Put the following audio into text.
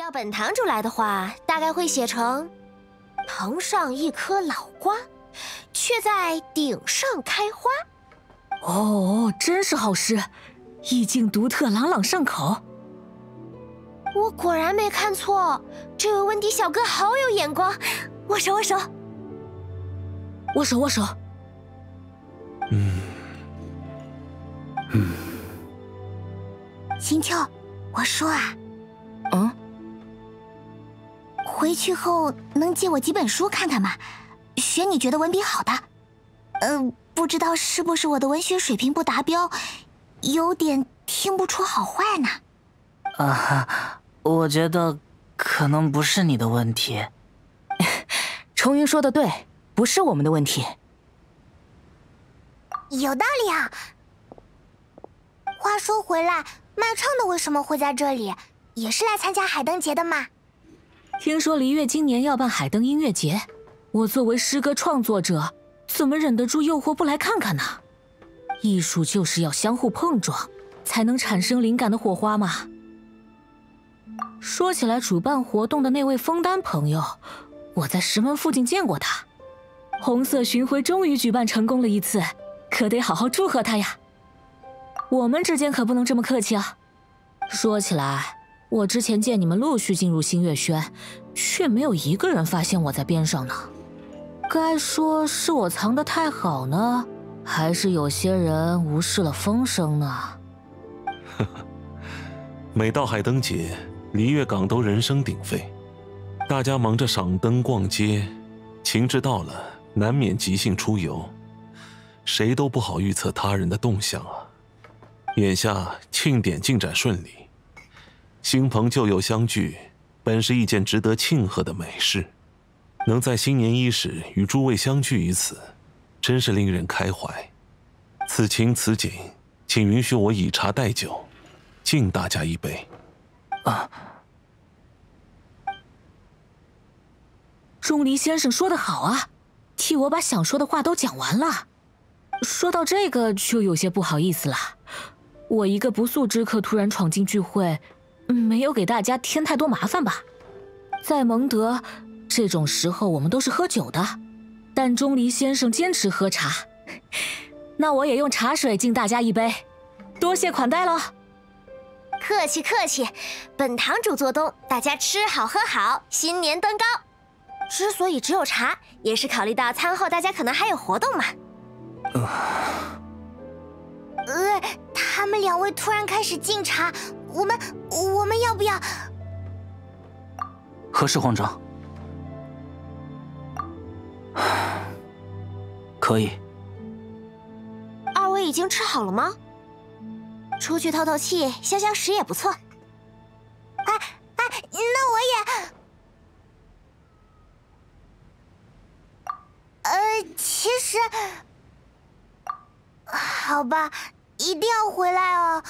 要本堂主来的话，大概会写成：堂上一颗老瓜，却在顶上开花。哦，真是好诗，意境独特，朗朗上口。我果然没看错，这位温迪小哥好有眼光。握手，握手，握手，握手。嗯，嗯。星秋，我说啊，嗯，回去后能借我几本书看看吗？选你觉得文笔好的。嗯，不知道是不是我的文学水平不达标，有点听不出好坏呢。啊哈，我觉得可能不是你的问题。重云说的对，不是我们的问题。有道理啊。话说回来，卖唱的为什么会在这里？也是来参加海灯节的吗？听说璃月今年要办海灯音乐节，我作为诗歌创作者，怎么忍得住诱惑不来看看呢？艺术就是要相互碰撞，才能产生灵感的火花嘛。说起来，主办活动的那位枫丹朋友。我在石门附近见过他，红色巡回终于举办成功了一次，可得好好祝贺他呀。我们之间可不能这么客气啊。说起来，我之前见你们陆续进入星月轩，却没有一个人发现我在边上呢。该说是我藏得太好呢，还是有些人无视了风声呢？呵呵，每到海灯节，璃月港都人声鼎沸。大家忙着赏灯逛街，情致到了，难免即兴出游。谁都不好预测他人的动向啊。眼下庆典进展顺利，新朋旧友相聚，本是一件值得庆贺的美事。能在新年伊始与诸位相聚于此，真是令人开怀。此情此景，请允许我以茶代酒，敬大家一杯。啊。钟离先生说的好啊，替我把想说的话都讲完了。说到这个，就有些不好意思了。我一个不速之客突然闯进聚会，没有给大家添太多麻烦吧？在蒙德，这种时候我们都是喝酒的，但钟离先生坚持喝茶，那我也用茶水敬大家一杯，多谢款待喽。客气客气，本堂主做东，大家吃好喝好，新年登高。之所以只有茶，也是考虑到餐后大家可能还有活动嘛。呃，他们两位突然开始敬茶，我们我们要不要？何事慌张？可以。二位已经吃好了吗？出去透透气、消消食也不错。哎哎，那我也。呃，其实，好吧，一定要回来哦。